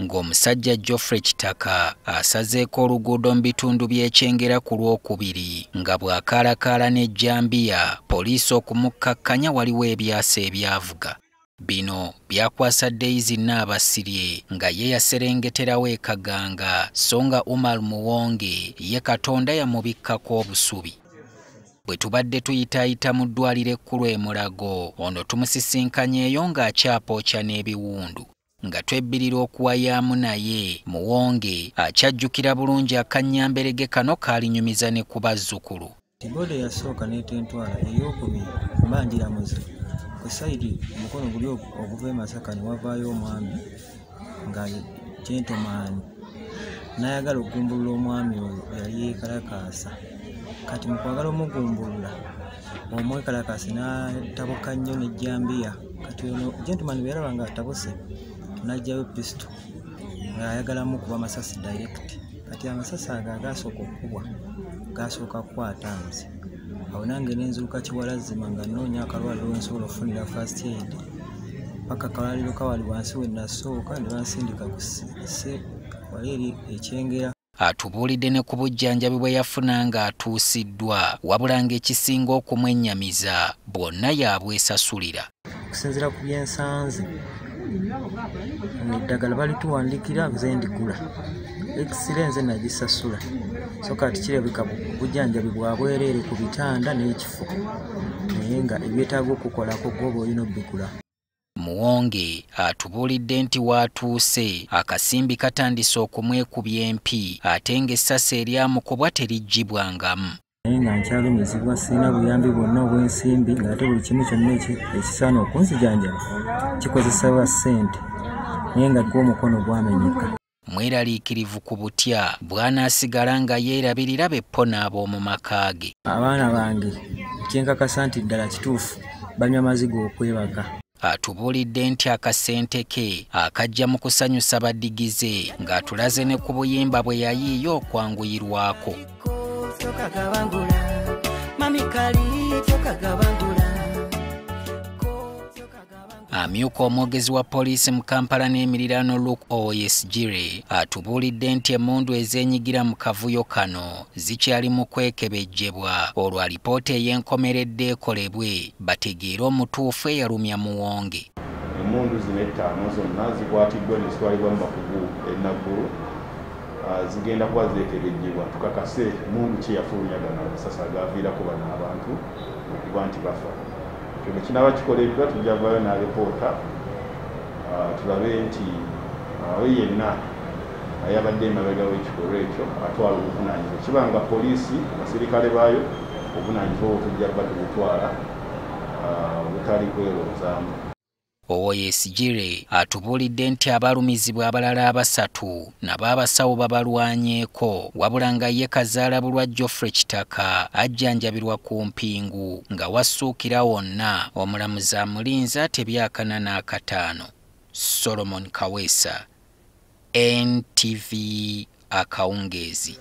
ng'omusajja Geoffrey Kitaka asazeeko oluguudo mu bitundu by'ekyengera ku lwokubiri nga bw'akaalakaala n'ejjambiya poliisi okumukkakkanya waliwo ebyasa ebyavuga. Bino byakwasa Daisy Naabasirye nga ye yaserengeterawo e Kaganga. So nga Umar Muwonge ye Katonda yamubikkako obusubi. Bwe tubadde tuyitaayita mu ddwaliro ekkulu e Mulago ono tumusisinkanye eyo ng'akyapookya n'ebiwundu nga twebbirira okuwayaamu naye. Muwonge akyajjukira bulungi akannyamberege kano kaalinyumiza ne ku bazzukulu. Tibode yasooka n'etentwala eyokubiri mbanjiramuze ku sayidi omukono guli oguva emasaka ne wavaayo omwami nga gentomaani n'ayagala okugumbulula omwami oyo yali yeekalakaasa. Kati mu kwagala omugumbulula omwekalakaasi n'atabuka nnyo nejjambiya kati ono gentomaani bwe yalaba nga atabuse n'ajjayo pisito ng'ayagalamu kuba masasi direct. Kati amasasi ago agaasooka okukubwa gaasooka kukwata nze. Awo nange nenzuuka kiwalazzima nga nnoonya akalwaliro wensobola okufunira fast aid paka kalwaliro kawali wansi we nasooka ne bansindika ku se wali eri ekyengera. Atubuulidde ne ku bujjanjabi bwe yafuna ng'atuusiddwa wabula ng'ekisinga okumwennyamiza bwonna yaabwesasulira okusinziira ku byensanze. Eddagala balituwandikira nze ndigula ekisire nze nagisasula. So kati kirabika bujjanjabi bwa bwereere ku bitanda n'ekifo. Naye nga ebyetaaga okukolako gwoba olina obbigula. Muwonge atubuulidde nti waatuuse akasimbi katandise okumwekubya empi ate ng'essasi eryamukubwa teriggibwangamu naye nga nkyalumizibwa sirina buyambi bwonna obw'ensimbi ng'ate buli kimu kyonna ekisaana okunzijanjaba kikozesa bwa ssente. Naye nga gwe omukono gwamenyeka. Mweraliikirivu ku butya bw'anaasigala nga yeerabirira beppona ab'omu maka ge. Abaana bange kyenkakasa nti ddala kituufu banywa maziga okwebaka atubuulidde nti akasente ke akajja mu kusanyusa baddigize ng'atulaze ne ku buyimba bwe yayiiya okwanguyirwako amyuka omwogezi wa poliisi mu kampala n'emiriraano luke oyesgire atubuulidde nti emmundu ezeenyigira mu kavuyo kano zikyali mu kwekebejjebwa. Olwo alipoota ey'enkomeredde ekolebwe bategeere omutuufu eyalumya muwonge. Emmundu zino ettaano zonna zikwatiddwa ne zitwalibwa mu bakugu enaggulu zigenda kuba zeekebejjebwa tukakase mundu ki yafulunyagana amasasi agaaviirako bano abantu okuba nti bafa. Kyono kinaba kikoleddwa tujja vaayo n'alipoota tulabe nti awe yenna ayabadde emabega w'ekikolwa ekyo atwala obuvunanyizibwa kiba nga poliisi abasirikale baayo obuvunanyizibwa obwo tujja kuba tubutwala butali kwerozaamu owoyesigire atubuulidde nti abalumizibwa abalala abasatu nabo abasawo babalwanyeeko wabula nga ye kazaala bulwa Geoffrey Kitaka ajjanjabirwa ku mpingu nga wassuukira wonna. Omulamuzi amulinze atebyakana n'akataano. Solomon Kaweesa NTV akawungeezi